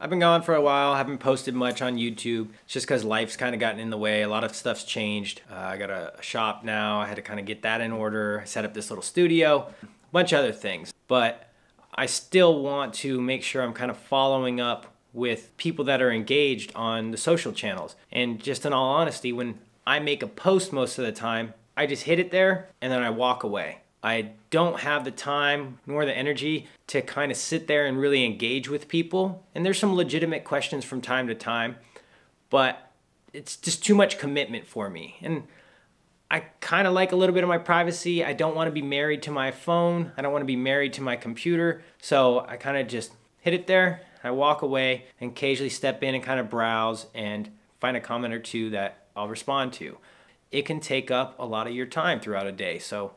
I've been gone for a while. Haven't posted much on YouTube. It's just because life's kind of gotten in the way. A lot of stuff's changed. Uh, I got a, shop now. I had to kind of get that in order. I set up this little studio, a bunch of other things. But I still want to make sure I'm kind of following up with people that are engaged on the social channels. And just in all honesty, when I make a post most of the time, I just hit it there and then I walk away. I don't have the time nor the energy to kind of sit there and really engage with people. And there's some legitimate questions from time to time, but it's just too much commitment for me. And I kind of like a little bit of my privacy. I don't want to be married to my phone. I don't want to be married to my computer. So I kind of just hit it there. I walk away and occasionally step in and kind of browse and find a comment or two that I'll respond to. It can take up a lot of your time throughout a day. So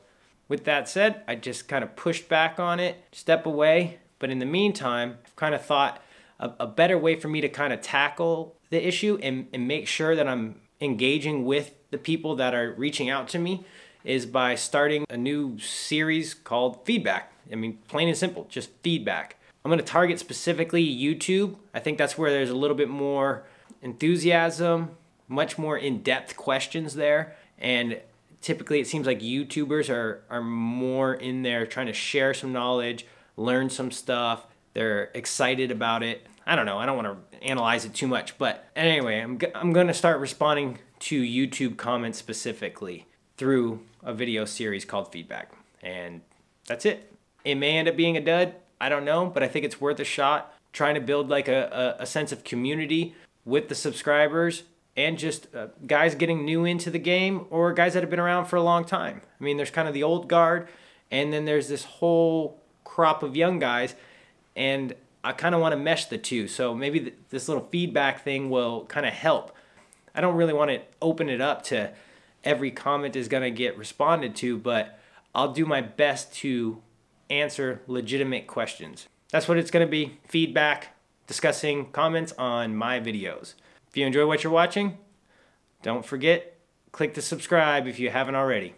with that said, I just kind of pushed back on it, step away. But in the meantime, I've kind of thought a, a better way for me to kind of tackle the issue and, and make sure that I'm engaging with the people that are reaching out to me is by starting a new series called Feedback. I mean, plain and simple, just feedback. I'm going to target specifically YouTube. I think that's where there's a little bit more enthusiasm, much more in depth questions there. And typically it seems like YouTubers are are more in there trying to share some knowledge, learn some stuff. They're excited about it. I don't know. I don't want to analyze it too much, but anyway, I'm I'm going to start responding to YouTube comments specifically through a video series called Feedback. And that's it. It may end up being a dud. I don't know, but I think it's worth a shot trying to build like a, a, a sense of community with the subscribers and just uh, guys getting new into the game or guys that have been around for a long time. I mean, there's kind of the old guard, and then there's this whole crop of young guys, and I kind of want to mesh the two. So maybe th this little feedback thing will kind of help. I don't really want to open it up to every comment is going to get responded to, but I'll do my best to answer legitimate questions. That's what it's going to be feedback, discussing comments on my videos. If you enjoy what you're watching, don't forget, click the subscribe if you haven't already.